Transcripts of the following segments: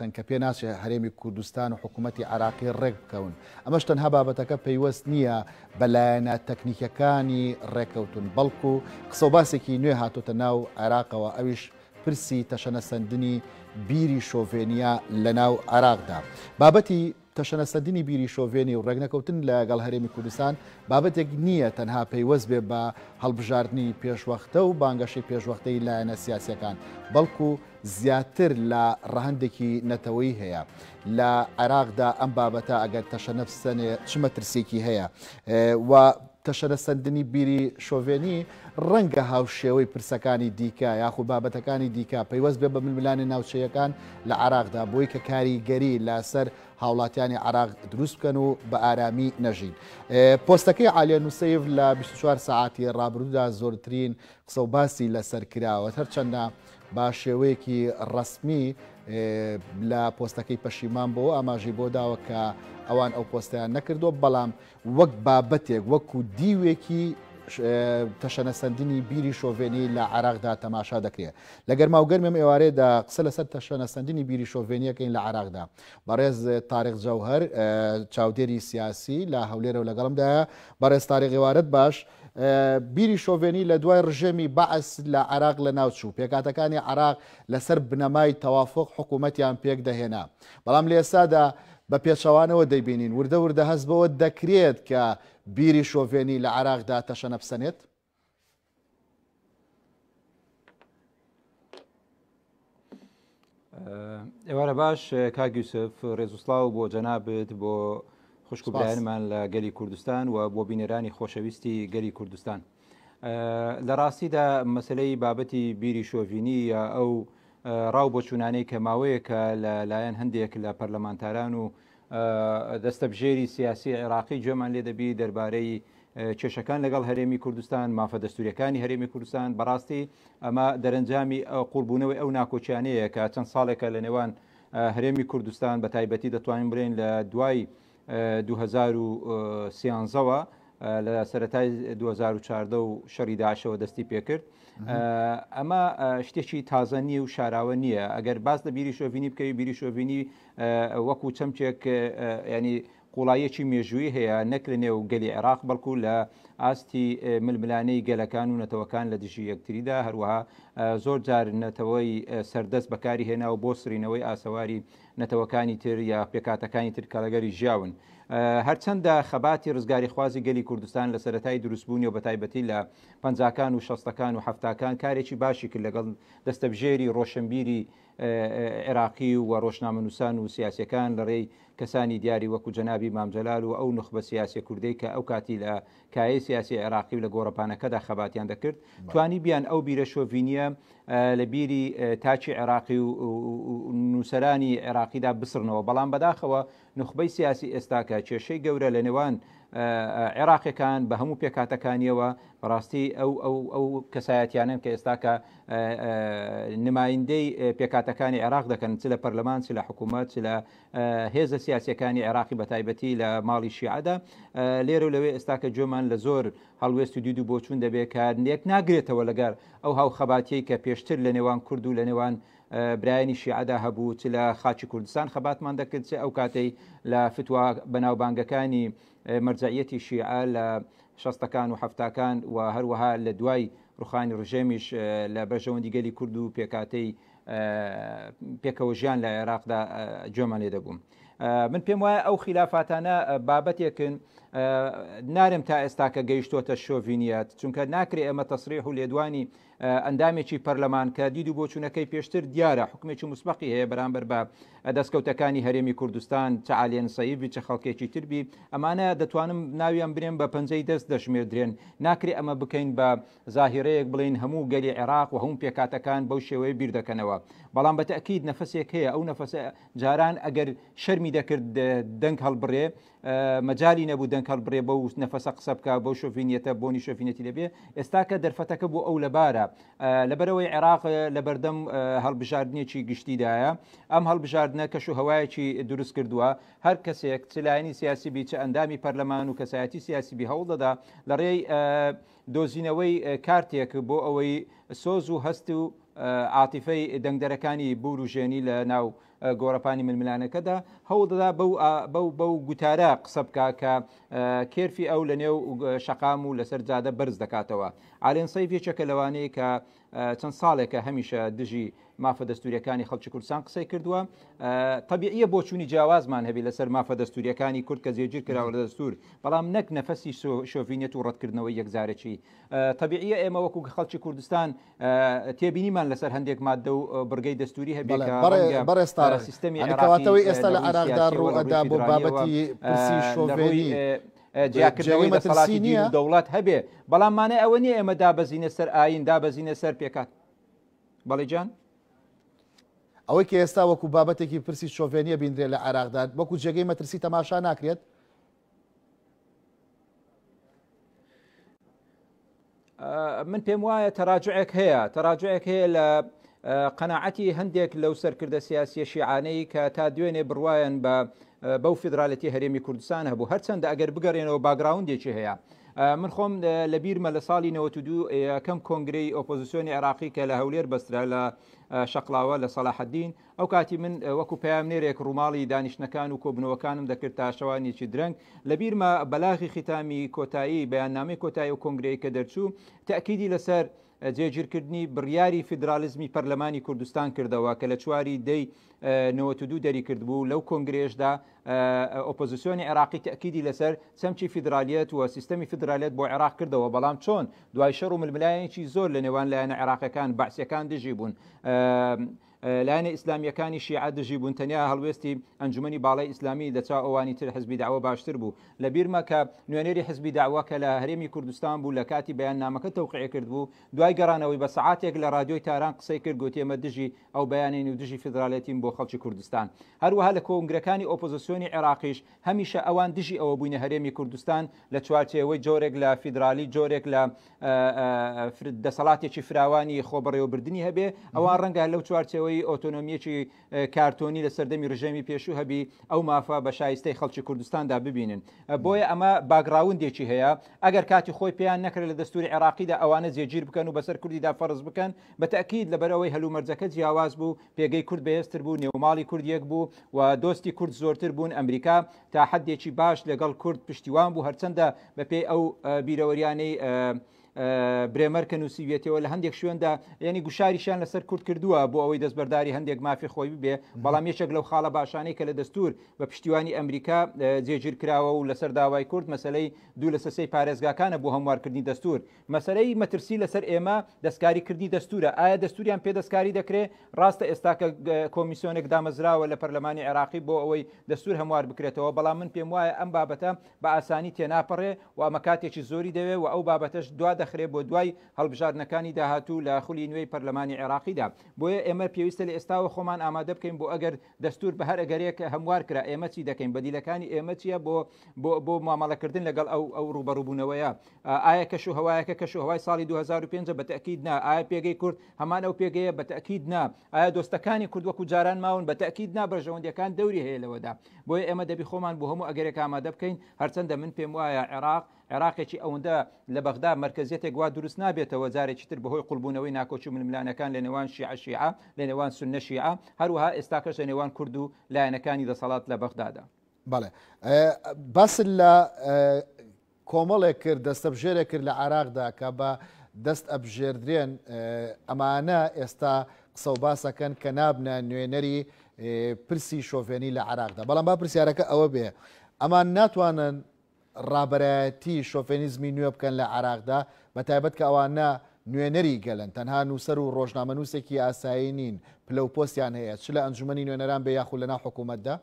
تەنکە پێ ناچێ هەرێمی کوردستان و حکوومەتی عێراقی ڕێک بکەون، ئەمەش تەنها بابەتەکە پەیوەست نییە بە لایەنە تەکنیکەکانی ڕێککەوتن، بەڵکو قسە و باسێکی نوێ هاتۆتە ناو عێراقەوە ئەویش پرسی تەشەنەسەندنی بیری شۆڤێنییە لەناو عێراقدا، بابەتی. تەشەنە سەندنی بیری شۆڤێنی و ڕێکنەکەوتن لە گەڵ هەرێمی کوردستان بابەتێک نییە تەنها پەیوەست بێ بە هەڵبژاردنی پێشوەختە و بانگەشەی پێشوەختەی لایەنە سیاسیەکان بەڵکو زیاتر لە ڕەهندێکی نەتەوەی هەیە لە عێراقدا ئەم بابەتە ئەگەر تەشەنەفسەنێ چ مەترسێکی هەیە و تەشەنە سەندنی بیری شۆڤێنی ڕەنگە هاوشێوەی پرسەکانی دیکە یاخو بابەتەکانی دیکە پەیوەست بێ بە ململانێ ناوچەییەکان لە عێراقدا بۆی کە کاریگەری لە سەر هاوڵاتیانی عێراق دروست بکەن و بە ئارامی نەژین پۆستەکەی عالیە نووسیف لە 24 ساعتی ڕابردوودا زۆرترین قسە و باسی لەسەر کراوە هەرچەندە با شێوەیەکی ڕسمی لە پۆستەکەی پەشیمان بۆ ئاماژەی بۆ داوە کە ئەوان ئەو پۆستیان نەکردو بەڵام وەک بابەتێک، وەکو دیوێکی تەشەنەسەندنی بیری شۆڤێنیی لە عێراقدا تەماشا دەکرێت. لە گەرماوگەرمی ئەم ئێوارەیەدا قسە لەسەر تەشەنەسەندنی بیری شۆڤێنی ئەکەین لە عێراقدا. بەڕێز تاریق جەوهەر، چاودێری سیاسی لە هەولێرەوە لەگەڵمدایە. بەڕێز تاریق ئێوارەت باش. بیری شۆڤێنی لە دوای ڕژێمی بەعس لە عێراق لەناوچوو. پێکهاتەکانی عێراق لەسەر بنەمای تەوافق حکوومەتیان پێکدەهێنا. بەڵام لە ئێستادا بە پێچەوانەوە دەیبینین، وردە وردە هەست بەوە دەکرێت کە بیری شۆڤێنی لە عێراقدا تەشەنە بسەنێت؟ ئێوارە باش کاگیوسف ڕێزوسلااو بۆ جەنابێت بۆ خوشکبرایانمان لە گەلی کوردستان و بۆ بینەرانی خۆشەویستی گەلی کوردستان. لە ڕاستیدا مەسلەی بابەتی بیری شۆڤینی یا ئەو ڕاو بۆ چوونانەی کە ماوەیەکە لە لایەن هەندێک لە پەرلەمانتاران و دەستەبژێری سیاسی عێراقی گوێمان لێ دەبی دەربارەی کێشەکان لەگەڵ هەرێمی کوردستان مافە دەستوریەکانی هەرێمی کوردستان بەڕاستی ئەمە دەرەنجامی قورببوونەوەی ئەو ناکۆچیانەیە کە چەند ساڵێکە لە نێوان هەرێمی کوردستان بە تایبەتی دەتوانین برێن لە دوای دوو هەزار و سیانزە وە لە سەتای دوو هەزار و چاردە و شەڕی داعشەوە دەستی پێکرد ئەمە شتێکی تازە نییە و شاراوە نییە ئەگەر باس لە بیری شۆڤینی بکەوی بیری شۆڤینی وەکو چەمچێک ینی قوڵایەکی مێژووی هەیە نەک لە نێو گەلی عێراق بەڵکو لە ئاستی ململانەی گەلەکان و نەتەوەکان لە دژی یەکتریدا هەروەها زۆر جار نەتەوەی سەردەست بەکاری هێنا و بۆ سرینەوەی ئاسەواری نەتەوەکانی تر یا پێکاتەکانی تر کەڵەگەری ژیاون هەرچەندە خەباتی ڕزگاری خوازی گەلی کوردستان لە سەتای دروستبوونی و بەتایبەتی لە پەنجکان و شەستەکان و هەفتاکان کارێکی باشی کرد لەگەڵ دەستەبژێری ڕۆشنبیری عێراقی و ڕۆژنامەنووسان و سیاسەکان لە ڕێی کەسانی دیاری وەکو جەنابی مامجلال و ئەو نخبە سیاسی کوردەی کە ئەو کاتی لە کایە سیاسی عێراقی و لە گۆڕەپانەکەدا خەباتیان دەکرد توانی بیان ئەو بیرە شۆڤینیە لە بیری تاکی عێراقی و نووسرانی عێراقیدا بسرنەوە بەڵام بەداخەوە نخبەی سیاسی ئێستاکە کێشەی گەورە لە نێوان عێراقیەکان بە هەموو پێکاتەکانیەوە بەڕاستی ئەو ئەو ئەو کەسایەتیانن کە ئێستاکە نمایندەی پێکاتەکانی عێراق دەکەن چ لە پەرلەمان چ لە حکوومەت چ لە هێزە سیاسەکانی عێراقی بە تایبەتی لە ماڵی شیعدا لێرە و لەوێ ئێستاکە جۆمان لە زۆر هەڵوێست و دید و بۆچوون دەبێت کە نێک ناگرێتەوە لەگەر ئەو هاوخەباتیەی کە پێشتر لە نێوان کورد و لە نێوان برایانی شیعەدا هەبوو چ لە خاکی کوردستان خەباتمان دەکرد چ ئەو کاتەی لە فتوا بەناوبانگەکانی مەرجەعیەتی شیعە لە شەستەکان و حەفتاکان و هەروەها لە دوای ڕوخانی ڕژێمیش لە بەرژەوەندی گەلی کورد و پێکاتەی پێکەوە ژیان لە عێراقدا جۆمان لێ دەبووم. من پێم وایە ئەو خلافاتانە بابەتێکن نارم تا ئێستاکە گەیشتوتە شۆڤینیت چونکە ناکرێ ئەمە تەسریح و لێدوانی ئەندامێکی پەرلەمان کە دید و بۆچوونەکەی پێشتر دیارە حکومێکی مسبقی هەیە بەرامبەر بە دەستکەوتەکانی هەرێمی کوردستان چعالێن سەیبی چە خەڵکێکی تربی ئەمانە دەتوانم ناویان برێن بە پەنجەی دەست دەشمێدرێن ناکرێ ئەمە بکەین بە زاهرەیەک بڵین هەموو گەلی عێراق و هەموو پێکاتەکان بەو شێوەیە بیردەکەنەوە بەڵام بە تاکیید نەفسێک هەیە ئەو نەفس جاران ئەگەر شەرمی دەکرد دەنگ هەڵبڕێ مەجای نەبوو دەنگ هەڵبڕێ بە و نەفەسە قسە بکە بۆ شوفینەتە بۆنی شوفینەتی لەبێ ئێستا کە دەرفەتەکە بۆ ئەو لەبارە لەبەرەوەی عێراق لە بەردەم هەڵبژاردنێکی گشتیدایە ئەم هەڵبژاردنە کەش و هەوایەکی دروست کردووە هەر کەسێک چلایانی سیاسی بیچە ئەندامی پەرلەمان و کەسایەتی سیاسی بی هەوڵ دەدا لە ڕێی دۆزینەوەی کارتێک بۆ ئەوەی سۆز و هەست و عاتیفەی دەنگدەرەکانی بوروژێنی لە ناو گۆڕەپانی ململانەکەدا هەوڵدەدا بەو گوتارە قسە بکە کە کێرفی ئەو لە نێو شەقام و لەسەر جادە بەرز دەکاتەوە ئالێن سەیف یەکێکە لەوانەیە کە چەند ساڵێکە هەمیشە دژی مافە دەستوریەکانی خەڵکی کوردستان قسەی کردووە طبیعە بۆچوونی جیاوازمان هەبی لەسەر مافە دەستوریەکانی کورد کە زێگیر کراوە لە دەستور بەڵام نەک نەفەسی شۆڤینێت و ڕەتکردنەوەی یەکجارەکی طبیعە ئێمە وەکو خەڵکی کوردستان تێبینیمان لەسەر هەندێک مادە و بڕگەی دەستوری هەبێت بەڕێستا سیستەمی عێراقەوەی ئێستا لە عراقدا ڕوەدا بۆ بابەتی شۆڤێنی جیاکردنەوەی دەسەڵاتی دین و دەوڵەت هەبێ بەڵام مانای ئەوە نیە ئێمە دابەزینە سەر ئاین دابەزینە سەر پێکات بەڵی جان ئەوەی کە ئێستا وەکو بابەتێکی پرسی شۆڤێنیە بیندرێت لە عراقدا وەکو جێگەی مەترسی تەماشا ناکرێت من پێم وایە تەراجعێک هەیە تەراجعێک هەیە لە قەنەعەتی هەندێک لەو سەرکردە سیاسیە شیعانەی کە تا دوێنێ بڕواەن بە بەو فیدراالەتی هەرێمی کوردستان هەبوو هەرچەندە ئەگەر بگەڕێنەوە باگراوندێکی هەیە من خۆم لە بیرمە لە ساڵی 92 یەکەم کۆنگرەی ئۆپۆزیسیۆنی عراقی کە لە هەولێر بەسترا لە شەقلاوە لە سەلاحەدین ئەو کاتی من وەکو پەیامنێرێک ڕووماڵی دانیشتنەکان و کۆبنەوەکانم دەکرد تا شەوانێکی درەنگ، لەبیرمە بەلاغی ختامی کۆتایی، بەیاننامەی کۆتایی ئەو کۆنگرەی کە دەرچوو، تەئکیدی لەسەر جێگیرکردنی بڕیاری فیدرالیزمی پەرلەمانی کوردستان کردەوە کە لە چوار ی دە ی نەوەت و دوو دەریکردبوو، لەو کۆنگرەیەشدا ئۆپۆزسیۆنی عێراقی تەئکیدی لەسەر چەمکی فیدرالیەت و سیستەمی فیدرالیەت بۆ عێراق کردەوە، بەڵام چۆن دوای شەڕ و ململایەنێکی زۆر لەنێوان لایەنە عێراقیەکان، بەعسیەکان دژی بوون، لایەنە ئیسلامیەکانی شیعە دژی بوون تەنیا هەڵوێستی ئەنجومی باڵی ئیسلامی لە چا ئەوانی تر حزبی داوە باشتر بوو لە بیرمە کە نوێنێری حزبی داوە کە لە هەرێمی کوردستان بوو لە کاتی بەیان نامەکە تەوقع کرد بوو دوای گەڕانەوەی بە سعاتێک لە رادیۆی تاران قسەی کرد گوتێمە دژی ئەو بەیانین و دژی فیدراالەتیم بۆ خەڵکی کوردستان هەروەها لە کۆنگرەکانی ئۆپۆزیسیۆنی عێراقیش هەمیشە ئەوان دژی ئەوە بووینە هەرێمی کوردستان لە چوارچێوەی جۆرێک لە فیدراالی جۆرێک لە دەسەڵاتێکی فراوانی خۆبڕێوەبردننی هەبێ ئەوە ڕەنگە لەو چوارچەوەی ئۆتۆنۆمیەکی کارتۆنی لە سەردەمی ڕژێمی پێشوو هەبی ئەو مافە بە شایستەی خەڵکی کوردستاندا ببینن بۆیە ئەمە باگراوندێکی هەیە ئەگەر کاتی خۆی پێیان نەکرێت لە دەستوری عێراقیدا ئەوانە جێگیر بکەن و بەسەر کوردیدا فەرز بکەن بە تاکیید لەبەرەوەی هەلومەرجەکە جیاواز بوو پێگەی کورد بەهێزتر بوو نێوماڵی کوردیەک بوو و دۆستی کورد زۆرتر بوون ئەمریکا تا حەدێکی باش لەگەڵ کورد پشتیوان بوو هەرچەندە بەپێی ئەو بیرەوەریانەی برێمەر کە نووسیویەتەوە لە هەندێک شوێندا ینی گوشاریشان لەسەر کورد کردووە بۆ ئەوەی دەستبەرداری هەندێک مافی خۆی ببێ بەڵام یەکێک لەو خاڵە باشانەی کە لە دەستور بە پشتیوانی ئەمریکا جێگیر کراوە و لەسەر داوای کورد مەسلەی دوو لە سەسەی پارێزگاکانە بۆ هەموارکردنی دەستور مەسەلەی مەترسی لەسەر ئێمە دەستکاری کردنی دەستورە، ئایا دەستوریان پێ دەستکاری دەکرێ؟ راستە ئێستاکە کۆمیسۆنێک دامەزراوە لە پەرلەمانی عێراقی بۆ ئەوەی دەستور هەموار بکرێتەوە، بەڵام من پێم وایە ئەم بابەتە بە ئاسانی تێناپەڕێ و ئەمە کاتێکی زۆری دەوێ و ئەو بابەتەش دوا دەخرێ بۆ دوای هەڵبژاردنەکانی داهاتوو لە خولی نوێی پەرلەمانی عێراقیدا، بۆیە ئێمە پێویستە لە ئێستاوە خۆمان ئامادە بکەین بۆ ئەگەر دەستور بە هەر ئەگەرێک هەموار کرا ئێمە چی دەکەین بەدیلەکانی ئێمە چییە بۆ بۆ بۆ مامەڵەکردن لەگەڵ ئەو ئەو ڕوبەڕوبوونەوەیە ئایا کەش و هەوایەکە کەش و هەوای ساڵی 2005 بە تاکیید نا ئایا پێگەی کورد هەمان ئەو پێگەیە بە تاکیید نا ئایا دۆستەکانی کورد وەکو جاران ماون بە تاکیید نا بەرژەوەندەکان دەوری هەیە لەوەدا بۆیە ئێمە دەبی خۆمان بۆ هەموو ئەگەرێک ئامادە بکەین هەرچەندە من پێم وایە عێراق عێراقێکی ئەوەندە لە بەغدا مەرکەزیەتێک وا دروست نابێتەوە جارێکی تر بەهۆی قوڵبوونەوەی ناکۆکی و ململانێکان لە نێوان شیعە شیعە لە نێوان سوننە شیعە هەروەها ئێستاکەش لە نێوان کورد و لایەنەکانی دەسەڵات لە بەغدادا. بەڵێ باست لە کۆمەڵێک کرد دەستەبژێرێک کرد لە عێراقدا کە بە دەست ئەبژێردرێن ئەمانە ئێستا قسە و باسەکەن کە نابنە نوێنەری پرسی شۆڤێنی لە عراقدا بەڵام با پرسیارەکە ئەوە بێ ئەمان ناتوانن ڕابەرایەتی شۆفێنیزمی نوێ بکەن لە عێراقدا، بە تایبەت کە ئەوانە نوێنەری گەلن، تەنها نووسەر و ڕۆژنامەنووسێکی ئاسایی نین، پلە و پۆستیان هەیە، چ لە ئەنجوومەنی نوێنەران بێ یاخود لەناو حکوومەتدا.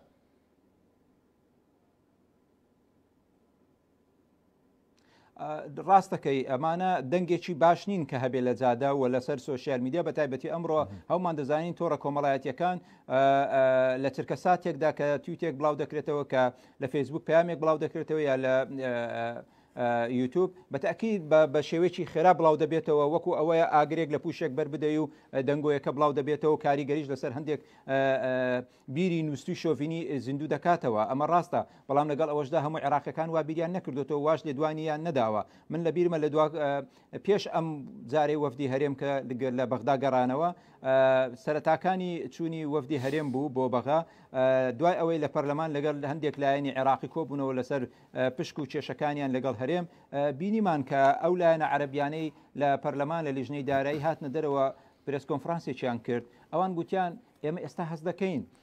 ڕاست دەکەی ئەمانە دەنگێکی باش نین کە هەبێ لە جادە و لەسەر سوۆسیال میدیا بە تایبەتی ئەمڕۆ هەومان دەزانین تۆڕە کۆمەڵایەتیەکان لە چرکە ساتێکدا کە تویتێک بڵاو دەکرێتەوە کە لە فەیسبوک پامێک بڵاو دەکرێتەوە یا لە یوتوب بەتاکی بە شێوەیەکی خێرا بڵاو دەبێتەوە وەکو ئەوەیە ئاگرێک لە پوشێک بربدەی و دەنگۆیەکە بڵاو دەبێتەوە کاریگەریش لەسەر هەندێک بیری نووسوی شۆڤینی زیندوو دەکاتەوە ئەمە ڕاستە بەڵام لەگەڵ ئەوەشدا هەموو عێراقەکان وا بیریان نەکردوەوە واش لێدوانیان نەداوە من لە بیرمە لە دو پێش ئەم جارەی وەفدی هەرێم کە لە بەغدا گەڕانەوە سەرەتاکانی چوونی وەفدی هەرێم بوو بۆ بەغا دوای ئەوەی لە پەرلەمان لەگەڵ هەندێک لایەنی عێراقی کۆبوونەوە لەسەر پشک و کێشەکانیان لەگەڵ هەرێم بینیمان کە ئەو لایەنە عەربیانەی لە پەرلەمان لە لیژنەی دارایی هاتنە دەرەوە پرس کۆنفرانسێکیان کرد ئەوان گوتیان ئێمە ئێستا هەست دەکەین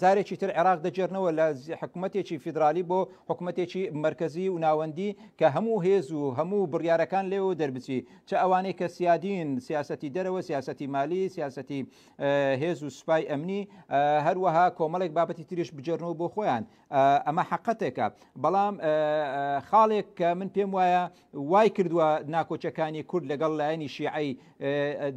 جارێکی تر عێراق دەگێرنەوە لە حکوومەتێکی فیدراالی بۆ حکوومەتێکی مرکزی و ناوەندی کە هەموو هێز و هەموو بڕیارەکان لێەوە دەربچی چ ئەوانەی کە سیادین سیاستی دەرەوە سیاستی مالی سیاستی هێز و سوپای ئەمنی هەروەها کۆمەڵێک بابەتی تریش بجێرنەوە بۆ خۆیان ئەمە حقەتێکە بەڵام خاڵێک کە من پێم وایە وای کردوە ناکۆکیەکانی کورد لەگەڵ لایەنی شیعەی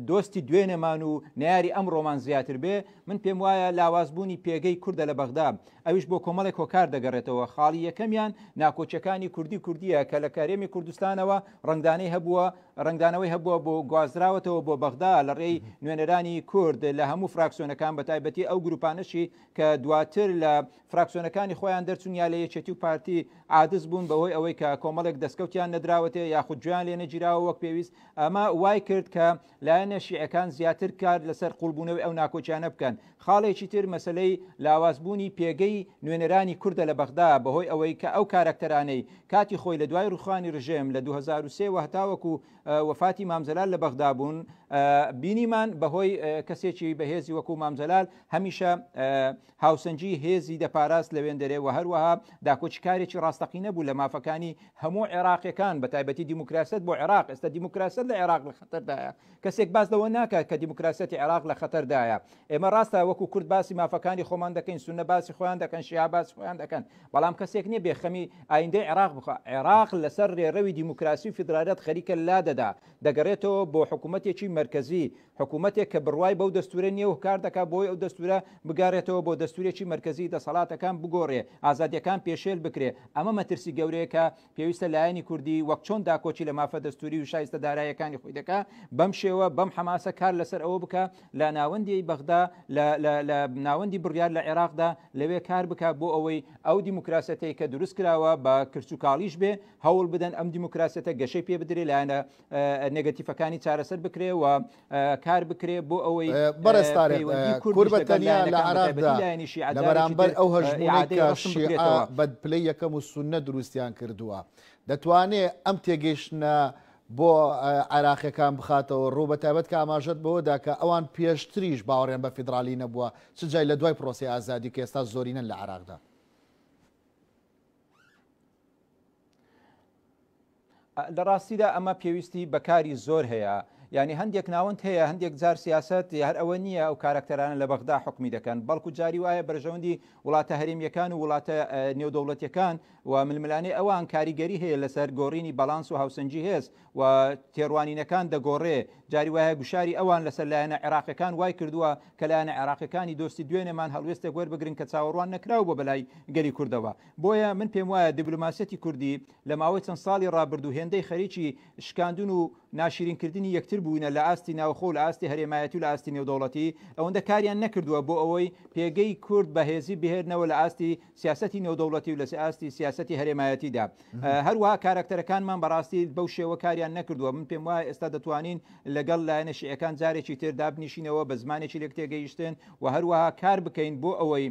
دۆستی دوێنێمان و نەیاری ئەمڕۆمان زیاتر بێ من پێم وایە لاوازبوونی پێگەی کوردە لە بەغدا ئەویش بۆ کۆمەڵێک هۆکار دەگەڕێتەوە خاڵی یەکەمیان ناکۆکیەکانی کوردی کوردیە کە لە کارێمی کوردستانەوە ڕنگدانەی هەبووە ڕنگدانەوەی هەبووە بۆ گوازراوەتەوە بۆ بەغدا لە ڕێی نوێنەرانی کورد لە هەموو فراکسیۆنەکان بە تایبەتی ئەو گروپانەشی کە دواتر لە فراکسیۆنەکانی خۆیان دەرچوون یا لە یەکێتی و پارتی عادز بوون بەهۆی ئەوەی کە کۆمەڵێک دەستکەوتیان نەدراوەتێ یاخود گوێیان لێ نەگیراوە وەک پێویست ئەمە وای کرد کە لایەنە شیعەکان زیاتر کار لەسەر قوڵبوونەوەی ئەو ناکۆکیانە بکەن خاڵێکی تر مەسلەی لاوازبوونی پێگەی نوێنەرانی کوردە لە بەغدا بەهۆی ئەوەی کە ئەو کارەکتەرانەی کاتی خۆی لە دوای ڕوخانی ڕژێم لە 2023 وە هەتاوەکو وەفاتی مامجەلال لە بەغدا بوون بینیمان بەهۆی کەسێکی بەهێزی وەکو مامجەلال هەمیشە هاوسەنگی هێزی دەپاراست لە وێندەرێ و هەروەها داکۆکی کارێکی ڕاستەقینە بوو لە مافەکانی هەموو عێراقیەکان بەتایبەتی دیموکراسیەت بۆ عێراق ئێستا دیموکراسیەت لە عێراق لە خەتەردایە کەسێک باس لەوە ناکات کە دیموکراسیەتی عێراق لە خەتەردایە ئێمە ڕاستە وەکو کورد باسی مافەکانی خۆمان دەکەین سونە باسی خۆیان دەکەن شیعە باسی خۆیان دەکەن بەڵام کەسێک نییە بێ خەمی ئایندەی عێراق بخوا عێراق لەسەر رێڕەوی دیموکراسی و فیدرالیەت خەریکە لادەدا دەگەڕێتەوە بۆ حکوومەتێکی مەرکەزی حکوومەتێک کە بڕوای بەو دەستوورە نییە و کار دەکات بۆی ئەو دەستوورە بگەڕێتەوە بۆ دەستوورێکی مەرکەزی، دەسەڵاتەکان بگۆڕێ، ئازادییەکان پێشێل بکرێ، ئەمە مەترسی گەورەیە کە پێویستە لایەنی کوردی وەک چۆن داکۆکی لە مافە دەستووری و شایستە داراییەکانی خۆی دەکا بەم شێوە، بەم حەماسە کار لەسەر ئەوە بکا لە ناوەندی بەغدا، لە ناوەندی بڕیار لە عێراقدا لەوێ کار بکا بۆ ئەوەی ئەو دیموکراسیەتەی کە دروست کراوە بە کرچ و کاڵیش بێ هەوڵ بدەن ئەم دیموکراسیەتە گەشەی پێ بدرێ لایەنە نگەتیفەکانی چارەسەر بکرێ و کار بکرێ بۆ ئەوەی بەڕێستاری کوربەتەنیا لە عراقدا لە بەرامبەر ئەو هەژمونەکەشیعە بەد پلی یەکەم و سونە دروستیان کردووە دەتوانێ ئەم تێگەیشتە بۆ عراقیەکان بخاتەوە ڕوو بە تابەت کە ئاماژەت بەوەدا کە ئەوان پێشتریش باوەڕێن بە فیدراالی نەبووە چ جای لە دوای پرۆسی ئازادی کە ئێستا زۆرینە لە عراقدا لە ڕاستیدا ئەمە پێویستی بەکاری زۆر هەیە ینی هەندێک ناوەند هەیە هەندێک جار سیاست هەر ئەوە نییە ئەو کارکتەرانە لە بەغدا حکمی دەکەن بەڵکو جاری وایە بەرژەوەندی وڵاتە هەرێمیەکان و وڵاتە نێودەوڵەتەکان و ململانێ ئەوان کاریگەری هەیە لەسەر گۆڕینی بەڵانس و هاوسنجی هێز و تێڕوانینەکان دەگۆڕێ، جاری وایە گوشاری ئەوان لەسەر لایەنە عێراقیەکان وای کردووە کە لایەنە عێراقیەکانی دۆستی دوێنێمان هەڵوێستێک وەربگرن کە چاوەڕوان نەکراو بووە بەلای گەلی کوردەوە. بۆیە من پێم وایە دیبلۆماسیەتی کوردی لە ماوەی چەند ساڵی ڕابردوو هێندەی خەریکی شکاندن و ناشیرین کردنی یەکتر بووینە لە ئاستی ناوخۆ و لە ئاستی هەرێمایەتی و لە ئاستی نێودەوڵەتی ئەوەندە کاریان نەکردووە بۆ ئەوەی پێگەی کورد بە هێزی بهێنەوە لە ئاستی سیاسەتی نێودەوڵەتی و لەسئاستی سیاسەتی هەرێمایەتیدا هەروەها کارەکتەرەکانمان بەڕاستی بەو شێوە کاریان نەکردووە من پێم وایە ئێستا دەتوانین لەگەڵ لایەنە شیعەکان جارێکی تر دابنیشینەوە بە زمانێکی لێک تێگەیشتن و هەروەها کار بکەین بۆ ئەوەی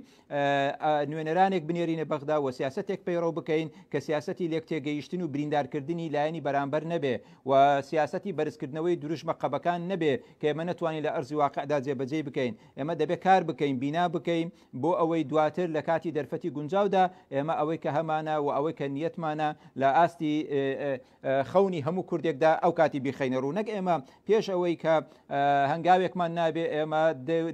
نوێنەرانێک بنێرینە بەغدا و سیاسەتێک پەیڕەو بکەین کە سیاسەتی لێک تێگەیشتن و بریندارکردنی لایەنی بەرامبەر نەبێ و سیاسەتی بەرزکردنەوەی دروشمە قەبەکان نەبێ کە ئێمە نەتوانین لە ئەرزی واقعدا جێبەجێی بکەین ئێمە دەبێت کار بکەین بینا بکەین بۆ ئەوەی دواتر لە کاتی دەرفەتی گونجاودا ئێمە ئەوەی کە هەمانە و ئەوەی کە نیەتمانە لە ئاستی خەونی هەموو کوردێکدا ئەو کاتی بیخینە ڕوو نەک ئێمە پێش ئەوەی کە هەنگاوێکمان نابێ ئێمە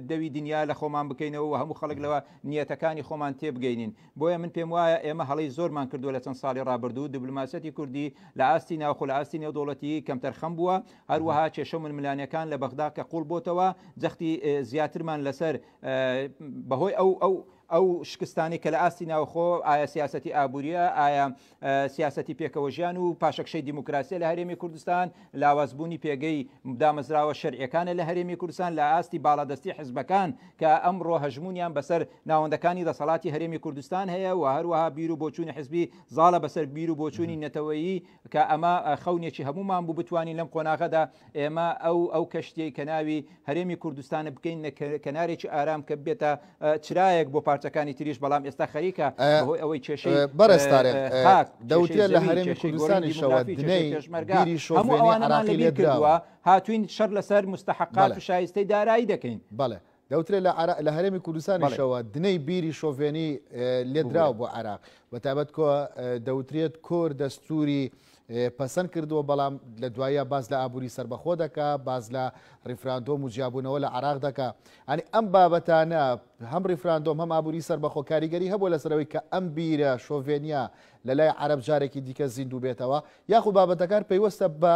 دەوی دنیا لە خۆمان بکەینەوە و هەموو خەڵک لەوە نیەتەکانی خۆمان تێبگەینین بۆیە من پێم وایە ئێمە هەڵی زۆرمان کردووە لە چەند ساڵی ڕابردوو دبلوماسەتی کوردی لە ئاستی ناوخۆ لە ئاستی نێودوڵەتی کەمتەرخەم بووە هەروەها کێشە ململانەکان لە بەغدا کە قوڵ بۆتەوە جەختی زیاترمان لەسەر بەهۆی ئەو ئەو ئەو شکستانی کە لە ئاستی ناوخۆ ئایا سیاستی ئابوووریە ئایا سیاستی پێکەوەژیان و پاشەکشەی دیموکراسی لە هەرێمی کوردستان لاوازبوونی پێگەی دامەزراوە شەرعەکانە لە هەرێمی کوردستان لە ئاستی باڵادەستی حزبەکان کە ئەمڕۆ هەژمونیان بەسەر ناوەندەکانی دەسەڵاتی هەرێمی کوردستان هەیە و هەروەها بیر و بۆچوونی حزبی زاڵە بەسەر بیر و بۆچوونی نەتەوەیی کە ئەمە خەونێکی هەمومان بوو بتوانین لەم قۆناغەدا ئێمە ئەو ئەو کەشتیەی کە ناوی هەرێمی کوردستانە بکەین کەنارێکی ئارام کە بێتە چرایەک بۆ پارچەکانی تریش بەڵام ئێستا خەریکە بەهۆی ئەوەی کێشەی بەرەستارێک دەوتێ لە هەرێمی کوردستانی شەوە دنەی ژمەرگاری شۆفێنی عراقی لێ کردووە هاتوین شەر لەسەر مستحقات و شایستەی دارایی دەکەین بەڵێ دەوترێ لە عێرا لە هەرێمی بەڵێ کوردستانیشەوە دنەی بیری شۆڤێنی لێدراوە بووبووە. بۆ عێراق. بە تایبەت کۆ دەوترێت کۆر دەستووری پەسەند کردووە، بەڵام لە دواییە باس لە ئابووری سەربەخۆ دەکا، باس لە ڕیفراندۆم و جیابوونەوە لە عێراق دەکا. یانی ئەم بابەتانە، هەم ڕیفراندۆم، هەم ئابووری سەربەخۆ کاریگەری هەبووە لەسەر ئەوەی کە ئەم بیرە شۆڤێنییە لە لای عەرەب جارێکی دیکە زیندوو بێتەوە؟ یاخو بابەتەکان پەیوەستە بە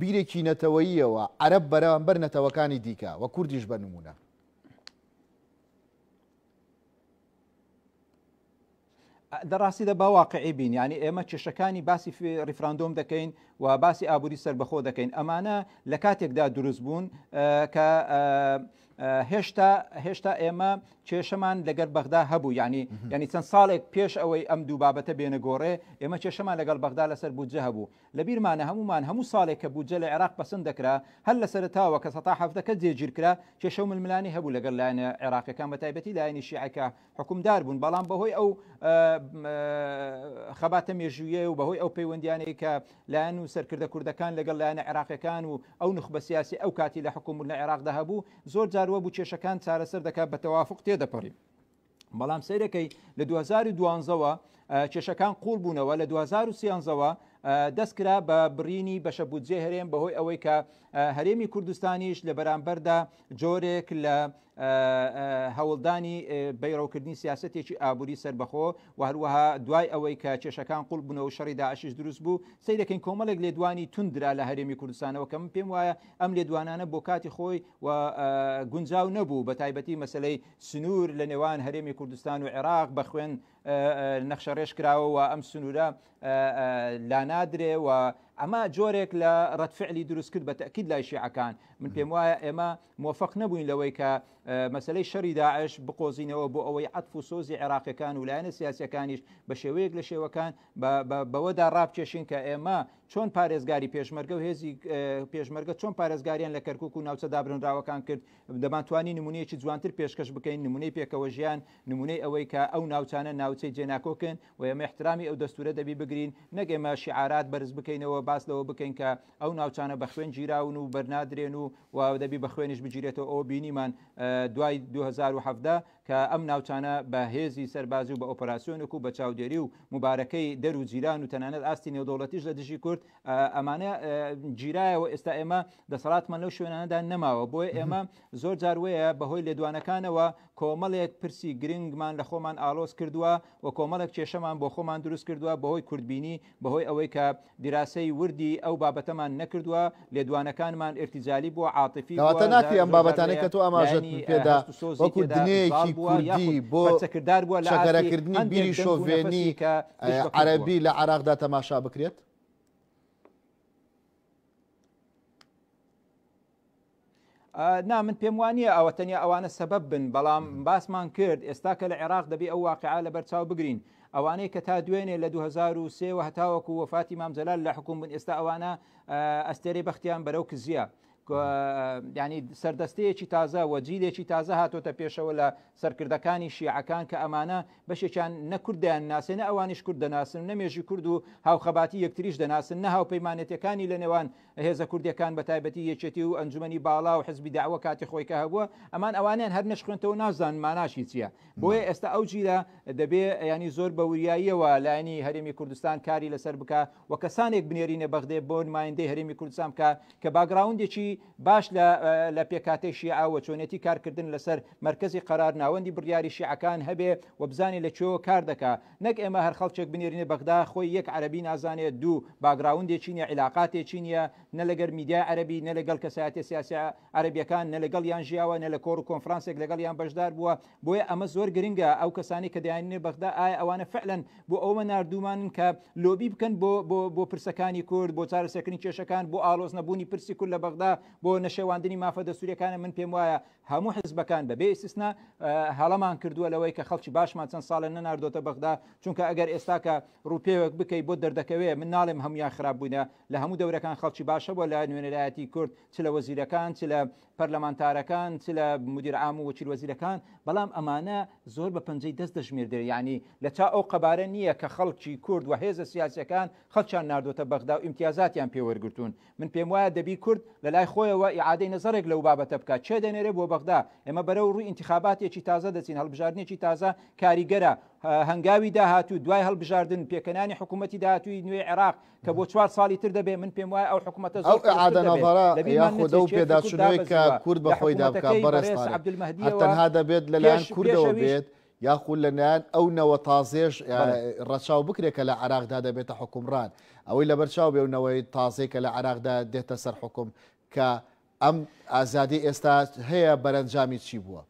بیرێکی نەتەوەییەوە عەرەب بەرامبەر نەتەوەکانی دیکە و کوردیش بە نمونە دەڕاستی دە باواقعی بین ینی ئێمە کێشەکانی باسی ریفراندۆم دەکەین و باسی ئابووری سربەخۆ دەکەین ئەمانە لە کاتێکدا دروست بوون کە هێشتا هێشتا ئێمە کێشەمان لەگەر بەغدا هەبوو ینی ینی چەند ساڵێک پێش ئەوەی ئەم دوو بابەتە بێنە گۆڕێ ئێمە کێشەمان لەگەڵ بەغدا لەسەر بودجە هەبوو لە بیرمانە هەموومان هەموو ساڵێک کە بودجە لە عێراق پەسند دەکرا هەر لە سەرەتاوە کە سەتا حەڤدە کە جێگیر کرا کێشە و ململانێ هەبوو لەگەڵ لایەنە عێراقیەکان بە تایبەتی لایەنی شیعە کە حوکمدار بوون بەڵام بە هۆی ئەو خەباتە مێژوویە و بە هۆی ئەو پەیوەندیانەی کە لایەن و سەرکردە کوردەکان لەگەڵ لایەنە عێراقیەکان و ئەو نخبە سیاسی ئەو کاتی لە حکووم لە عێراقدا هەبوو زۆر جاروە بوو کێشەکان چارەسەر دەکات بە تەوافق تێدەپەڕی بەڵام سەیرەکەی لە 2012ەوە کێشەکان قوڵ بوونەوە لە 2013ەوە دەستکرا بە بڕینی بەشە بودجێ هەرێم بەهۆی ئەوەی کە هەرێمی کوردستانیش لە بەرامبەردا جۆرێک لە هەوڵدانی بەیڕەوکردنی سیاستێکی ئابووری سربەخۆ و هەروەها دوای ئەوەی کە کێشەکان قوڵ بنەوە شەڕی داعشیش دروست بوو سەی دەکەین کۆمەڵێک لێدوانی توندرا لە هەرێمی کوردستانەوە کەم پێم وایە ئەم لێدوانانە بۆ کاتی خۆی و گونجاو نەبوو بە تایبەتی مەسلەی سنوور لە نێوان هەرێمی کوردستان و عێراق بە خوێن نەخشە ڕێش کراوە و ئەم سنوورە لانادرێ و ئەمە جۆرێک لە ڕەتفعلی دروست کرد بە تەکیید لای شیعەکان من پێم وایە ئێمە مۆفق نەبووین لەوەی کە مەسلەی شەری داعش بقۆزینەوە بۆ ئەوەی عەتف و سۆزی عێراقەکان و لایەنە سیاسەکانیش بە شێوەیەک لە شێوەکان بەوەدا ڕابکێشین کە ئێمە چۆن پارێزگاری پێشمەرگە و هێزی پێشمەرگە چۆن پارێزگاریان لە کەرکک و ناوچە دابرنراوەکان کرد دەمانتوانی نمونەیەکی جوانتر پێشکەش بکەین، نمونەی پێکەوەژیان، نمونەی ئەوەی کە ئەو ناوچانە ناوچەی جێناکۆکن و ئێمە ئیحترامی ئەو دەستورە دەبی بگرین، نەک ئێمە شیعارات بەرز بکەینەوە باس لەوە بکەین کە ئەو ناوچانە بە خوێن گیراون و بەرنادرێن و و دەبی بە خوێنیش بگیرێتەوە، ئەوە بینیمان دوای دوو هەزار و حەڤدە، کە ئەم ناوچانە بە هێزی سەربازی و بە ئۆپەراسیۆنێک و بە چاودێری و موبارەکەی دەر و جیران و تەنانەت ئاستی نێودەوڵەتیش لە دژی کورد ئەمانە گیرایەوە ئێستا ئێمە دەسەڵاتمان لەو شوێنانەدا نەماوە بۆیە ئێمە زۆر جار وەیە بەهۆی لێدوانەکانەوە کۆمەڵێک پرسی گرنگمان لە خۆمان ئالۆز کردووە و کۆمەڵێک کێشەمان بۆ خۆمان دروست کردووە بەهۆی کوردبینی بەهۆی ئەوەی کە دیراسەی وردی ئەو بابەتەمان نەکردووە لێدوانەکانمان ئیرتیجالی بووە عاتیفی بووە کەواتە ناکری ئەم بابەتانەی کە تۆ ئاماژەت پێدا وەکو دنەیەکی کوردی بۆ چەکەرەکردنی بیری شۆڤێنی عەرەبی لە عێراقدا تەماشا بکرێت نا من پێم وانە ئەوە تەنیا ئەوانە سەبەب بن بەڵام باسمان کرد ئێستا کە لە عێراق دەبی ئەو واقعا لە بەرچاو بگرین ئەوانەی کە تا دوێنێ لە 2023 هەتاوەکو وفاتی مامزلال لە حکوم بن ئێستا ئەوانە ئەستێری بەختیان بەرەو کزیە ینی سەردەستەیەکی تازە و جیلێکی تازە هاتۆتە پێشەوە لە سەرکردەکانی شیعەکان کە ئەمانە بەشێکیان نەکردیان ناسێنە ئەوانیش کورد دەناسن نەمێژی کورد و هاوخەباتی یەکتریش دەناسن نە هاوپەیمانێتەکانی لە نێوان هێزە کوردیەکان بەتایبەتی یەکێتی و ئەنجومەنی باڵا و حزبی دەعوە کاتی خۆی کە هەبووە ئەمان ئەوانیان هەر نەشخوێنتەوە نازان ماناشی چییە بۆیە ئێستا ئەو جیلە دەبێ ینی زۆر بە وریاییەوە لایەنی هەرێمی کوردستان کاری لەسەر بکە و کەسانێک بنێرینە بەغدێ بۆ نمایندەی هەرێمی کوردستان بکە کە باگراوندێکی باش لە لە پێکاتەی شیعاوە چۆنێتی کارکردن لەسەر مرکزی قەرار ناوەندی بڕیاری شیعەکان هەبێ و بزانێ لە کوێوە کار دەکا نەک ئێمە هەر خەڵکێک بنێرینە بەغدا خۆی یەک عەرەبی نازانێ دوو باگراوندێکی نیە عیلاقاتێکی نیە نە لەگەر میدیای عەرەبی نە لەگەڵ کەسایەتە سیاسیە عەرەبیەکان نە لەگەڵیان ژیاوە نە لە کۆڕ و کۆنفرانسێک لەگەڵیان بەشدار بووە بۆیە ئەمە زۆر گرنگە ئەو کەسانی کە دەیانێنێ بەغدا ئایا ئەوانە فعلەن بۆ ئەومە ناردوومانن کە لۆبی بکەن بۆ بۆ بۆ پرسەکانی کورد بۆ چارەسەکردنی کێشەکان بۆ ئاڵۆز نەبوونی پرسی کورد لە بەغدا بۆ نەشێواندنی مافە دەستوریەکانە من پێم وایە هەموو حزبەکان بەبێ ئیستیسنا هەڵەمان کردووە لەوەی کە خەڵکی باشمان چەند ساڵێن نەناردۆتە بەغدا چونکە ئەگەر ئێستاکە ڕوپێوێک بکەیت بۆ دەردەکەوێ من ناڵێم هەمویان خراپ بووینە لە هەموو دەورەکان خەڵکی باشە بۆ لە نوێنەرایەتی کورد چ لە وەزیرەکان چ لە پەرلەمانتارەکان چ لە مدیر عام و وەکیل وەزیرەکان بەڵام ئەمانە زۆر بە پەنجەی دەست دەژمێردێ ینی لە چا ئەو قەبارە نییە کە خەڵکی کورد و هێزە سیاسەکان خەڵچان نردۆتە بەغدا و ئیمتیازاتیان پێوەرگتون من پێم وایە دەبی کورد لە لای خۆیەوە ئیعادەی نەزەرێک لە و بابەتە بکا چێ دەنێرێ بۆ بەغدا ئێمە بەرە و ڕووی ئینتیخاباتێکی تازە دەچین هەڵبژاردنێکی تازە کاریگەرە هەنگاوی داهاتوو دوای هەڵبژاردن پێکەنانی حکوومەتی داهاتووی نوێ عێراق کە بۆ چوار ساڵی تر دەبێ من پێم وایە ئەو حکوومەتە زۆر ئیعادە نەزەرە یا خۆدە و پێداچوونەوەی کە کورد بە خۆیدا بکا بەڕێز عەبدولمەهدیەوە تەنها دەبێت لەلایەن کوردەوە بێت یاخو لەلایەن ئەو نەوە تازێش ڕەچاو بکرێت کە لە عراقدا دەبێتە حکومڕان ئەوەی لەبەر چاو بێ و نەوەی تازەی کە لە عراقدا دێتە سەر حکوم کە ئەم ئازادی ئێستا هەیە بەرەنجامی چی بووە؟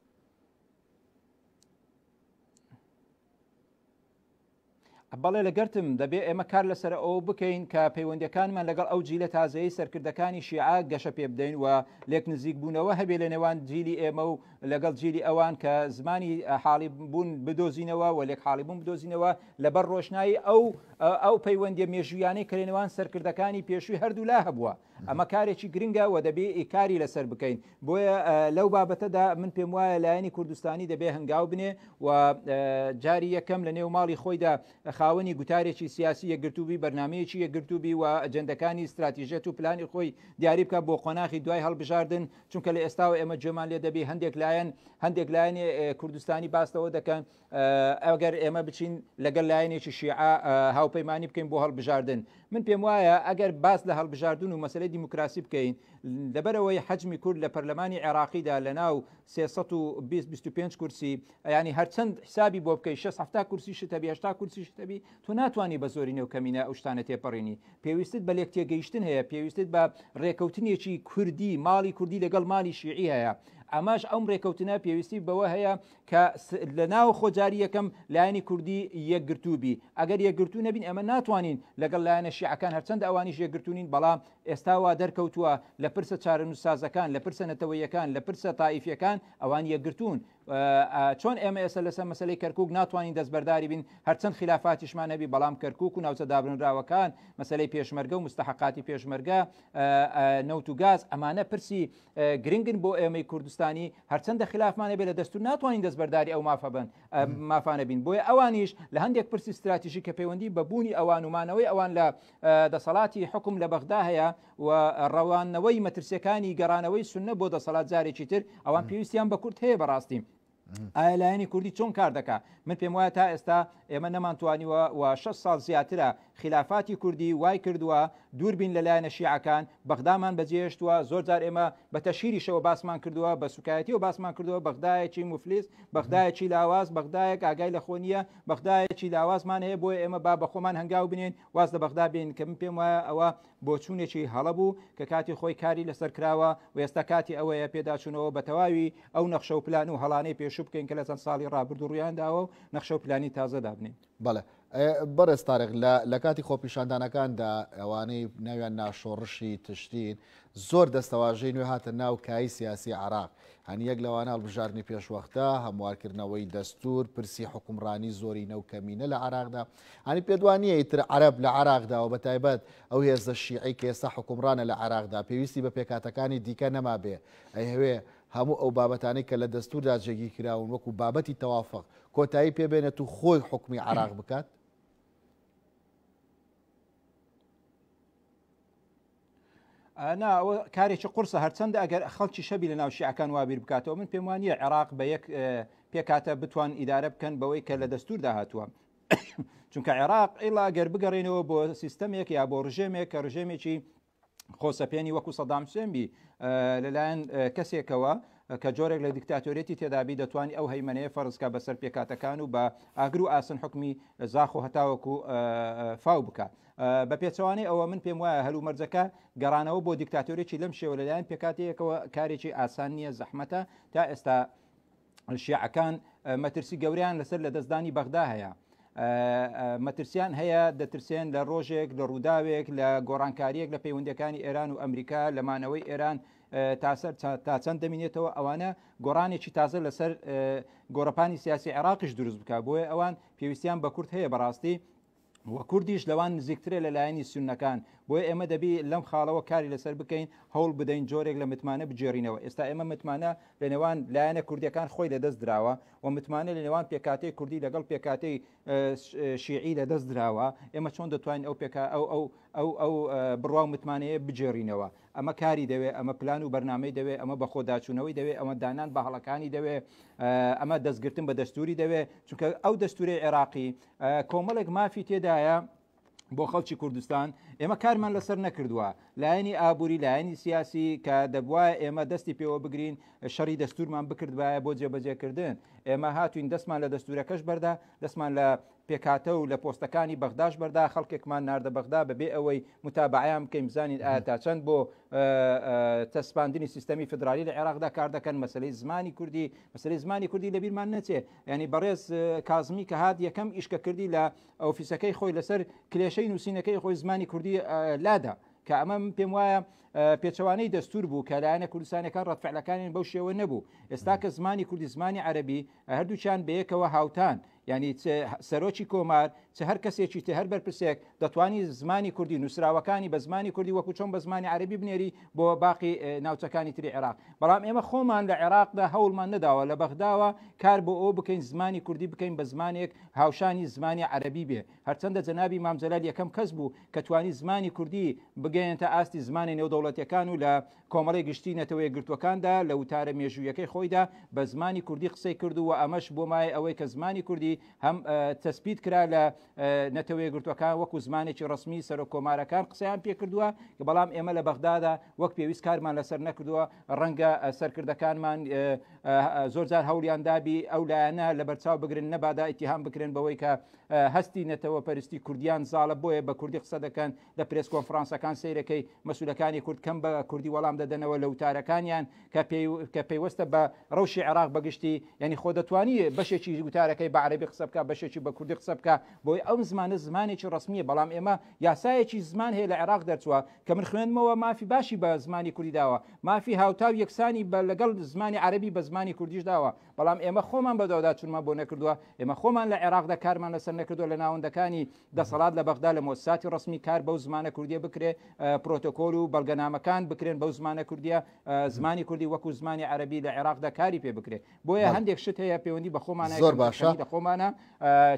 بەڵێ لەگەرتم، دەبێ ئێمە کار لەسەر ئەوە بکەین کە پەیوەندیەکانمان لەگەڵ ئەو جیلە تازەیەی سەرکردەکانی شیعە گەشە پێ بدەین و لێک نزیک بوونەوە هەبێ لە نێوان جیلی ئێمە و لەگەڵ جیلی ئەوان کە زمانی حاڵی بوون بدۆزینەوە و لێک حاڵی بوون بدۆزینەوە لەبەر ڕۆشنایی ئەو ئەو پەیوەندی مێژویانەی کە لە نێوان سەرکردەکانی پێشووی هەردوولا هەبووە ئەمە کارێکی گرنگە و دەبێ ئیکاری لەسەر بکەین بۆیە لەو بابەتەدا من پێم وایە لایەنی کوردستانی دەبێ هەنگاو بنێ و جاری یەکەم لە نێو ماڵی خۆیدا خاوەنی گوتارێکی سیاسی یەکگرتوبی بەرنمەیەکی یەکگرتوبی و جەندەکانی استراتیژێت و پلانی خۆی دیاری بکە بۆ قۆناخی دوای هەڵبژاردن چونکە لە ئێستاوە ئێمە جێمان لێ دەبی هەندێک لایەن هەندێک لایەنێ کوردستانی باستەوە دەکەن ئەگەر ئێمە بچین لەگەل لایەنێکی شیعە هاوپەیمانانی بکەین بۆ هەڵبژاردن من پێم وایە ئەگەر باس لە هەڵبژاردن و مەسلەی دیموکراسی بکەین لەبەرەوەی حەجمی کورد لە پەرلەمانی عێراقیدا لە ناو 325 کورسی ینی هەرچەند حسابی بۆ بکەی 6 کورسی شتەبی هشتا کورسی شتەبی تۆ ناتوانانی بە زۆری نێو کەمینە ئەو شتانە تێپەڕینی پێویستت بە لێک تێگەیشتن هەیە پێویستت بە ڕێکەوتنێکی کوردی ماڵی کوردی لەگەڵ مالی شیعی هەیە ئەماش ئەم ڕێکەوتنە پێویستی بەوە هەیە کە لە ناو خۆجاری یەکەم لایەنی کوردی یەکگرتوو بی ئەگەر یەکگرتوو نەبین ئێمە ناتوانین لەگەڵ لایەنە شیعەکان هەرچەندە ئەوانیش یەکگرتوونین بەڵام ئێستا وا دەرکەوتووە لە پرسە چارەنووسسازەکان لە پرسە نەتەوەیەکان لە پرسە تائیفیەکان ئەوان یەکگرتوون چۆن ئێمە ئێستا لەسەر مەسلەی کەرکک ناتوانین دەستبەرداری بین هەرچەند خلافاتیشمان هەبی بەڵام کەرکک و ناوچە دابنراوەکان مەسلەی پێشمەرگە و مستحقاتی پێشمەرگە نەوت و گاز ئەمانە پرسی گرنگن بۆ ئێمەی کوردستانی هەرچەندە خلافمانە بێ لە دەستور ناتوانین دەستبەرداری ئەو مافە بن مافانە بین بۆیە ئەوانیش لە هەندێک پرسی استراتیژی کە پەیوەندی بە بوونی ئەوان ومانەوەی ئەوان لە دەسەڵاتی حکم لە بەغدا هەیە و ڕەوانەوەی مەترسیەکانی گەڕانەوەی سنە بۆ دەسەڵات جارێکی تر ئەوان پێویستیان بە کورد هەیە بەڕاستی ئایا لایەنی کوردی چۆن کار دەکا؟ من پێم وایە تا ئێستا ئێمە نەمانتوانیوە و شەش ساڵ زیاترە خیلافاتی کوردی وای کردووە دوور بین لە لایەنە شیعەکان، بەغدامان بەجێهێشتووە، زۆر جار ئێمە بە تەشهیریشەوە باسمان کردووە، بە سووکایەتییەوە باسمان کردووە، بەغدایەکی موفلیس، بەغدایەکی لاواز، بەغدایەک ئاگای لە خۆ نییە، بەغدایەکی لاوازمان هەیە، بۆیە ئێمە با بە خۆمان هەنگاو بنێین واز لە بەغدا بێنین، کە من پێم وایە ئەوە بۆچوونێکی هەڵە بوو کە کاتی خۆی کاری لەسەر کراوە و ئێستا کاتی ئەوەیە پێداچوونەوە بە تەواوی ئەو نەخشە و پلان و هەڵانەی پێشوو بکەین کە لە چەند ساڵی ڕابردوو ڕوویان داوە و نەخشە و پلانی تازە دابنێین. بەڵێ بەڕێز تارق لە کاتی خۆپیشاندانەکاندا ئەوانەی ناویان نا شۆڕشی تشرین زۆر دەستەواژەی نوێ هاتە ناو کایی سیاسی عراق هەنی یەک لەوانە هەڵبژاردنی پێشوەختە هەموارکردنەوەی دەستور پرسی حکومڕانی زۆرینە و کەمینە لە عراقدا یانی پێت وا نییە ئیتر عەرەب لە عێراقدا و بەتایبەت ئەو هێزە شیعەی کە ئێستا حوکمڕانە لە عێراقدا پێویستی بە پێکهاتەکانی دیکە نەمابێ ئەیهەوێ هەموو ئەو بابەتانەی کە لە دەستووردا جێگیر کراون وەکو بابەتی تەوافق کۆتایی پێبێنێت و خۆی حکومی عێراق بکات نا ئەوە کارێکی قرسە هەرچەندە ئەگەر خەڵکی شەبی لە ناو شیعەکان وابیر بکاتەوە من پێم وانە عێراق بە یەک پێکاتە بتوان ئیدارە بکەن بەوەی کە لە دەستور داهاتوە چونکە عێراق ئیلا گەر بگەڕێنەوە بۆ سیستەمێک یا بۆ ڕژێمێک کە ڕژێمێکی خۆسەپێنی وەکو سەدام حسێنبی لەلایەن کەسێکەوە کە جۆرێک لە دیکتاتۆریەتی تێدابی دەتوانانی ئەو هەیمەەیە فەرزکە بەسەر پێکاتەکان و بە ئاگر و ئاسن حکمی زاخۆ هەتاوەکو فاو بکات بە پێچەوانەی ئەوە، من پێم وایە هەلومەرجەکە گەڕانەوە بۆ دیکتاتۆرێکی لەم شێوە لەلایەن پێکهاتەیەکەوە کارێکی ئاسان نییە، زەحمەتە، تا ئێستا شیعەکان مەترسی گەوریان لەسەر لە دەستدانی بەغدا هەیە. مەترسیان هەیە دەترسێن لە ڕۆژێک لە ڕووداوێک لە گۆڕانکاریەک لە پەیوەندەکانی ئێران و ئەمریکا لە مانەوەی ئێران تاسەر تا چەند دەمینێتەوە ئەوانە گۆڕانێکی تازە لەسەر گۆڕپانی سیاسی عێراقیش دروست بکە بۆیە ئەوان پێویستیان بە کورت هەیە بەڕاستی و کوردیش لەوان نزیکترە لە لایەنی سوننەکان، بۆیە ئێمە دەبی لەم خاڵەوە کاری لەسەر بکەین، هەوڵ بدەین جۆرێک لە متمانە بگێڕینەوە، ئێستا ئێمە متمانە لە نێوان لایەنە کوردیەکان خۆی لەدەست دراوە و متمانە لە نێوان پێکهاتەی کوردی لەگەڵ پێکهاتەی شیعی لەدەست دراوە، ئێمە چۆن دەتوانین ئەو پێکا ئەو ئەو ئەو ئەو بڕوا و متمانەیە بگێڕینەوە، ئەمە کاری دەوێ، ئەمە پلان و بەرنامەی دەوێ، ئەمە بەخۆداچوونەوەی دەوێ، ئەمە دانان بە هەڵەکانی دەوێ، ئەمە دەستگرتن بە دەستوری دەوێ، چونکە ئەو دەستورەی عێراقی کۆمەڵێک مافی تێدایە بۆ خەڵکی کوردستان ئێمە کارمان لەسەر نەکردووە لایەنی ئابووری لایەنی سیاسی کە دەبواە ئێمە دەستی پێوە بگرین شەڕی دەستورمان بکردبایە بۆ جێبەجێکردن ئێمە هاتوین دەستمان لە دەستورەکەش بەردا دەستمان لە پێکاتە و لە پۆستەکانی بەغداش بەردا خەڵکێکمان ناردە بەغدا بەبێ ئەوەی متابعیان بکەین بزانین ئاتا چەند بۆ تەسپاندنی سیستەمی فدرالی لە عێراقدا کار دەکەن مەسلەی زمانی کوردی مەسلەی زمانی کوردی لەبییرمان نەچێ یانی بەڕێز کازمی کە هاات یەکەم ئیشکە کردی لە ئۆفیسەکەی خۆی لەسەر کلێشەی نووسینەکەی خۆی زمانی کوردی لادا کە ئەمە پێم وایە پێچوانەی دەستور بوو کە لایەنە کوردستانەکە ڕەتفعلەکانیان بەو شێوە نەبوو ئێستا کە زمانی کوردی زمانی عەربی هەردووچان بەیەکەوە هاوتان ینی سەرۆکی کۆمار چ هەر کەسێکی تێ هەر بەرپرسێک دەتوانی زمانی کوردی نووسراوەکانی بە زمانی کوردی وەکو چۆن بە زمانی عەربی بنێری بۆ باقی ناوچەکانی تری عێراق بەڵام ئێمە خۆمان لە عێراقدا هەوڵمان نەداوە لە بەغداوە کار بۆ ئەو بکەین زمانی کوردی بکەین بە زمانێک هاوشانی زمانی عەربی بێ هەرچەندە جەنابی مام جەلال یەکەم کەس بوو کە توانی زمانی کوردی بگەێنتە ئاستی زمانی نێودەوڵەتەکان و لە کۆمەڵی گشتی نەتەوەی گرتوەکاندا لە وتارە مێژوویەکەی خۆیدا بە زمانی کوردی قسەی کردو و ئەمەش بۆ مای ئەوەی کە زمانی کوردی هەم تەسبیت کرا لە نەتەوەیەکگرتووەکان وەکو زمانێکی ڕسمی سەرۆک کۆمارەکان قسەیان پێکردووە کە بەڵام ئێمە لە بەغدادا وەک پێویست کارمان لەسەر نەکردووە ڕەنگە سەرکردەکانمان زۆرجار هەوڵیان دابی ئەو لایەنە لە بەرچاو بگرن نەبادا ئیتیهام بکرێن بەوەی کە هەستی نەتەوە پەرستی کوردیان زاڵە بۆیە بە کوردی قسە دەکەن لە پرێس کۆنفرانسەکان سەیرەکەی مەسولەکانی کورد کەم بە کوردی وەڵام دەدەنەوە لە وتارەکانیان کە پەیوەستە بە ڕەوشی عێراق بەگشتی یعنی خۆ دەتوانی بەشێکی وتارەکەی بە عەربی قسە بکە بەشێکی بە کوردی قسە بکە بۆی ئەم زمانە زمانێکی ڕسمیە بەڵام ئێمە یاسایەکی زمان هەیە لە عێراق دەرچووە کە من خوێندمەوە مافی باشی بە زمانی کوردی داوە مافی هاوتا و یەکسانی بە لەگەڵ زمانی عەربی بە زمانی کوردیش داوە بەڵام ئێمە خۆمان بەدەودا چونمان بۆ نەکردووە ئێمە خۆمان لە عێراقدا کارمان لەسەر نەکردووە لە ناوەندەکانی دەسەڵات لە بەغدا لە مۆسساتی ڕەسمی کار بەو زمانە کوردیە بکرێ پرۆتۆکۆل و بەڵگەنامەکان بکرێن بەو زمانە کوردیە زمانی کوردی وەکو زمانی عەربی لە عێراقدا کاری پێ بکرێ بۆیە هەندێک شت هەیە پەیوەندی بە خۆمانە زۆر باشە لە خۆمانە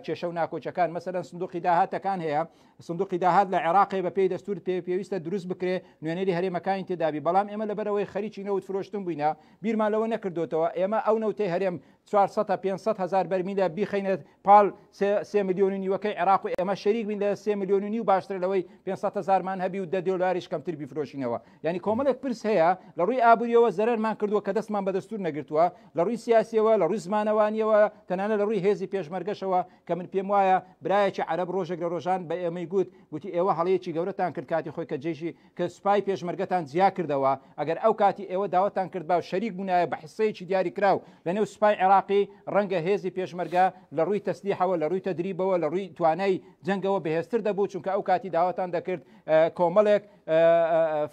کێشە و ناکۆچەکان مەسەرەن سندوقی داهاتەکان هەیە سندوقی داهات لە عێراقی بە پێی دەستور پێ پێویستە دروست بکرێ نوێنەری هەرێمەکانی تێدابی بەڵام ئێمە لەبەرەوەی خەریکی نەوت فرۆشتن بووینە بیرمان لەوە نەکردوتەوە ئێمە ئەو نەوتەی هەرێم چوار سەد تا پێنج سەد هەزار بەرمیلە بیخەینە پاڵ سێ ملیۆن و نیوەکەی عێراق و ئێمە شەریک بین لە سێ ملیۆن و نیو باشترە لەوەی پێنج سەد هەزارمان هەبی و دە دۆلاریش کەمتر بیفرۆشینەوە یانی کۆمەڵێک پرس هەیە لە ڕووی ئابووریەوە زەرەرمان کردووە کە دەستمان بە دەستور نەگرتووە لە ڕووی سیاسیەوە لە ڕووی زمانەوانیەوە تەنانە لە ڕووی هێزی پێشمەرگەشەوە کە من پێم وایە برایەکی عەرەب ڕۆژێک لە ڕۆژان بە ئێمەی گوت گوتی ئێوە هەڵەیەکی گەورەتان کرد کاتی خۆی کە جێژی کە سوپای پێشمەرگەتان جیا کردەوە، ئەگەر ئەو کاتی ئێوە داوەتان کردبا و شەریک بوونایە بە حیسەیەکی دیاریکراو لە نێو سوپای عێراقی، ڕەنگە هێزی پێشمەرگە لە ڕووی تەسلیحەوە، لە ڕووی تەدریبەوە، لە ڕووی توانای جەنگەوە بەهێزتر دەبوو، چونکە ئەو کاتی داواتان دەکرد کۆمەڵێک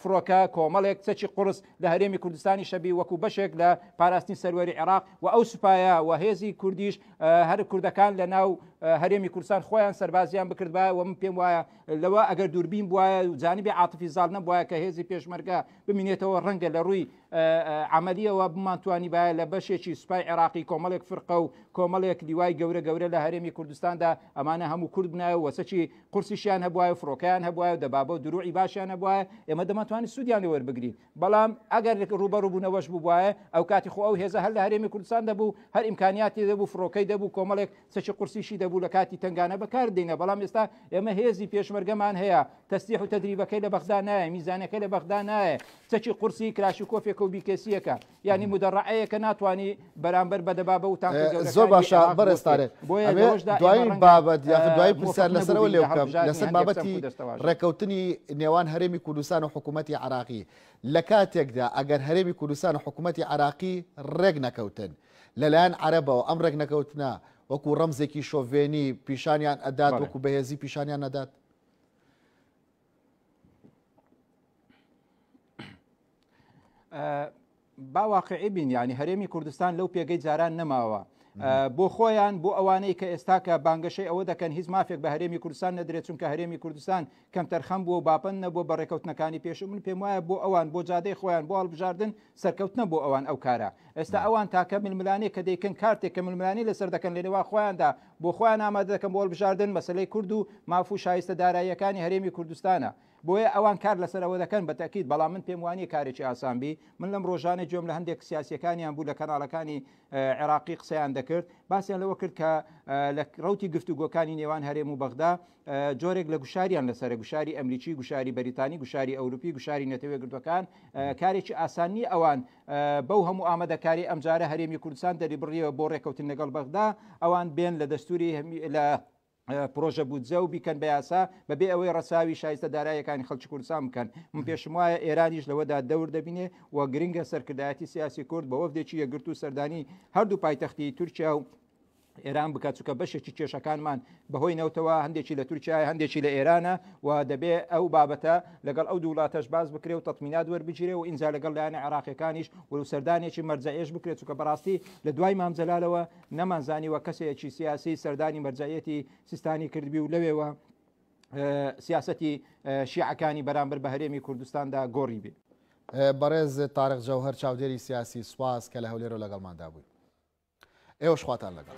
فڕۆکە، کۆمەڵێک چەکی قوڕس لە هەرێمی کوردستانیش هەبی وەکوو بەشێک لە پاراستنی سەروەری عێراق و ئەو سوپایە و هێزی کوردیش هەر کوردەکان لە ناو هەرێمی کوردستان خۆیان سەربازیان بکردبایە و من پێم وایە لەوە ئەگەر دووربین بواە و جانبی عاتفی زال نەبواە کە هێزی پێشمەرگە بمینێتەوە ڕەنگە لە ڕووی عملیەوە بمانتوانی باە لە بەشێکی سوپای عێراقی کۆمەڵێک فرقە و کۆمەڵێک لیوای گەورە گەورە لە هەرێمی کوردستاندا ئەمانە هەموو کورد بنایە وەسەکی قورسیشیان هەبواە و فرۆکەیان هەبواە و دەبابە و دروعی باشیان هەبواە ئێمە دەمانتوانی سوودیان لێ وەربگرین بەڵام ئەگەر ڕوبەڕوبوونەوەش بووبواە ئەوکاتی خۆ ئەو هێزە هەر لە هەرێمی کوردستان دەبوو هەر ئیمکانیاتی دەبوو فڕۆکەی دەبوو کۆمەڵێک چەکی قورسیشی دەبوو لە کاتی تنگانە بەکاردێنە بەڵام ئێستا ئێمە هێزی پێشمەرگەمان هەیە تەسلیح و تدریبەکەی لە بەغدا نایە میزانەکە لە بەغدا نایە چەکی قورسی کراشی کۆفێکە و بیکەسیەکە یعنی مدەڕعەیەکە ناتوانانی بەرامبەر بە دەبابە و تانکە گەورەکانی زۆر باشە بەڕێز تارق بۆیە ئەمێ لەوەشدا ئێمە دوایین ڕەنگە بابەت یاخود دوای موفق پرسیار نەبوو لەسەرەوە بین لێ لە بکەم هەڵبژاردنی لەسەر هەندێک چەمک و بابەتی دەستەواژە. ڕێککەوتنی نێوان هەرێمی کوردستان و حکوومەتی عێراقی لە کاتێکدا ئەگەر هەرێمی کوردستان و حکوومەتی عێراقی ڕێک نەکەوتن لەلایەن عەرەبەوە ئەم ڕێک نەکەوتنە وەکوو ڕەمزێکی شۆڤێنی پیشانیان ئەدات بەڵێ. وەکوو بەهێزی پیشانیان نەدات باواقعی بین ینی هەرێمی کوردستان لەو پێگەی جاران نەماوە بۆ خۆیان بۆ ئەوانەی کە ئێستا کە بانگەشەی ئەوە دەکەن هیچ مافێک بە هەرێمی کوردستان نەدرێت چونکە هەرێمی کوردستان کەم تەرخەم بووە و باپەن نەبوو بە ڕێکەوتنەکانی پێش من پێم وایە بۆ ئەوان بۆ جادەی خۆیان بۆ هەڵبژاردن سەرکەوتنە بۆ ئەوان ئەو کارە ئێستا ئەوان تاکە ململانێ کە دەیکەن کارتێک کە ململانی لەسەر دەکەن لەنێوا خۆیاندا بۆ خۆیان ئامادە دەکەم بۆ هەڵبژاردن مەسلەی کورد و مافو شایستە داراییەکانی هەرێمی کوردستانە بۆیە ئەوان کار لەسەر ئەوە دەکەن بە تەئکید بەڵام من پێم وانیە کارێکی ئاسان بی من لەم ڕۆژانە گوێم لە هەندێک سیاسیەکانیان بوو لە کەناڵەکانی عێراقی قسەیان دەکرد باسیان لەوە کرد کە لە ڕوتی گفتوگۆکانی نێوان هەرێم و بەغدا جۆرێک لە گوشاریان لەسەر گوشاری ئەمریکی گوشاری بەریتانی گوشاری ئەوروپی گوشاری نەتەوە گردوەکان کارێکی ئاسانی ئەوان بەو هەموو ئامادەکاری ئەمجارە هەرێمی کوردستان دەری بڕیەوە بۆ ڕێککەوتن لەگەڵ بەغدا ئەوان بێن لە دەستوری لە پرۆژە بودجە و بیکەن بە یاسا بەبێ ئەوەی ڕەچاوی شایستە داراییەکانی خەڵکی کوردستان بکەن من پێشموایە ئێرانیش لەوەدا دەور دەبینێ و گرنگە سەرکردایەتی سیاسی کورد بە وەفدێکی یەکگرتوو و سەردانی هەردوو پایتەختی تورکیا و ئێران بکات چونکە بەشێکی کێشەکانمان بەهۆی نەوتەوە هەندێکی لە تورکیا هەندێکی لە ئێرانە و دەبێ ئەو بابەتە لەگەڵ ئەو دووڵاتەش باز بکرێ و تەتمینات وەربگیرێ و ئینجا لەگەڵ لایەنە عێراقیەکانیش و سەردانێکی مەرجەعێش بکرێت چونکە بەڕاستی لە دوای مامجەلالەوە نەمانزانیوە کەسێکی سیاسی سەردانی مەرجەعیەتی سیستانی کردبی و لەوێوە سیاستی شیعەکانی بەرامبەر بە هەرێمی کوردستاندا گۆڕی بێ. بەڕێز تارق جەوهەر چاودێری سیاسی سوپاس کە لە هەولێرەوە لەگەڵماندا بووی. ئێوەش خواتان لەگەڵ.